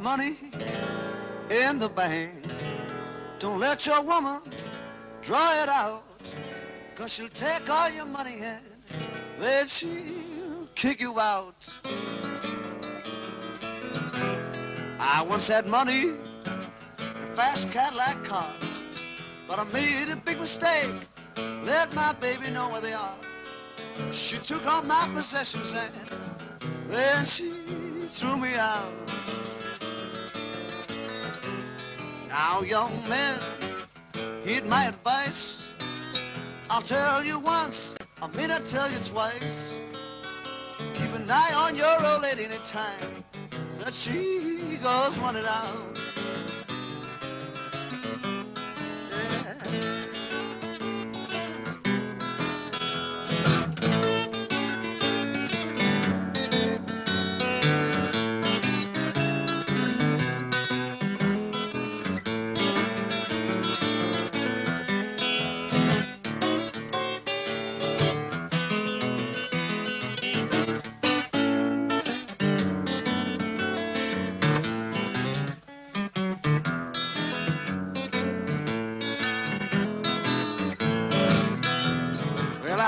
money in the bank. Don't let your woman draw it out, cause she'll take all your money and then she'll kick you out. I once had money, a fast Cadillac car, but I made a big mistake. Let my baby know where they are. She took all my possessions and then she threw me out. Now, young men, heed my advice. I'll tell you once, I may not tell you twice. Keep an eye on your old lady anytime that she goes running out.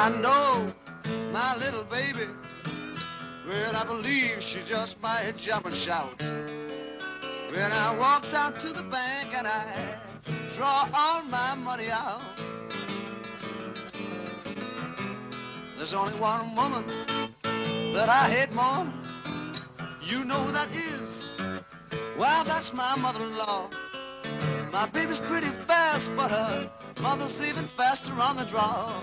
I know my little baby. Well, I believe she just might jump and shout. When I walked out to the bank and I draw all my money out. There's only one woman that I hate more. You know who that is. Well, that's my mother-in-law. My baby's pretty fast, but her mother's even faster on the draw.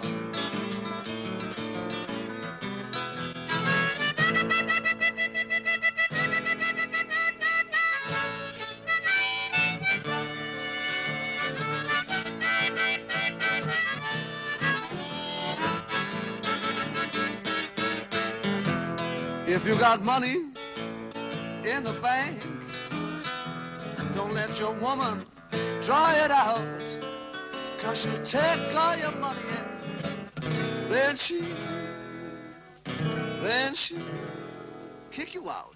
If you got money in the bank, don't let your woman draw it out. Cause she'll take all your money and then she, then she kick you out.